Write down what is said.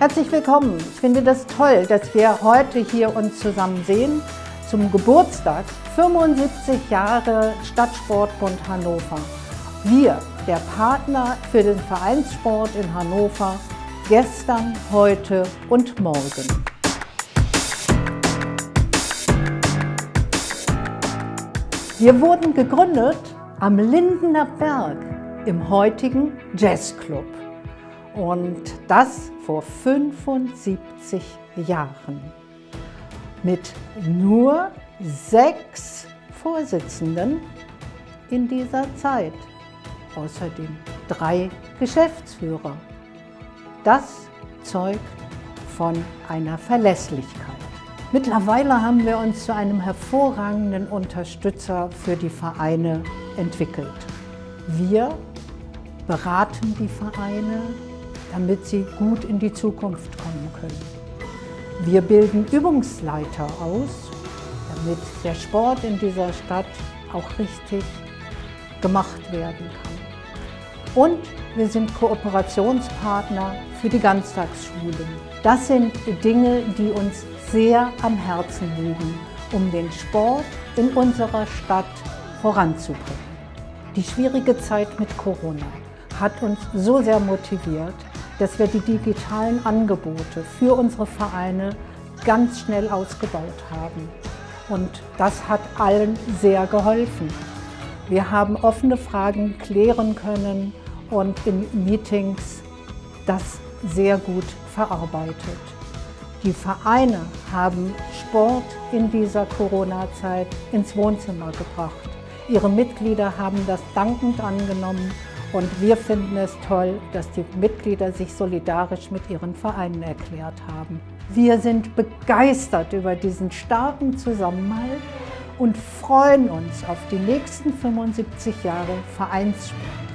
Herzlich willkommen. Ich finde das toll, dass wir heute hier uns zusammen sehen zum Geburtstag 75 Jahre Stadtsportbund Hannover. Wir, der Partner für den Vereinssport in Hannover, gestern, heute und morgen. Wir wurden gegründet am Lindener Berg im heutigen Jazzclub. Und das vor 75 Jahren. Mit nur sechs Vorsitzenden in dieser Zeit. Außerdem drei Geschäftsführer. Das zeugt von einer Verlässlichkeit. Mittlerweile haben wir uns zu einem hervorragenden Unterstützer für die Vereine entwickelt. Wir beraten die Vereine, damit sie gut in die Zukunft kommen können. Wir bilden Übungsleiter aus, damit der Sport in dieser Stadt auch richtig gemacht werden kann. Und wir sind Kooperationspartner für die Ganztagsschulen. Das sind Dinge, die uns sehr am Herzen liegen, um den Sport in unserer Stadt voranzubringen. Die schwierige Zeit mit Corona hat uns so sehr motiviert, dass wir die digitalen Angebote für unsere Vereine ganz schnell ausgebaut haben. Und das hat allen sehr geholfen. Wir haben offene Fragen klären können und in Meetings das sehr gut verarbeitet. Die Vereine haben Sport in dieser Corona-Zeit ins Wohnzimmer gebracht. Ihre Mitglieder haben das dankend angenommen und wir finden es toll, dass die Mitglieder sich solidarisch mit ihren Vereinen erklärt haben. Wir sind begeistert über diesen starken Zusammenhalt und freuen uns auf die nächsten 75 Jahre Vereinssport.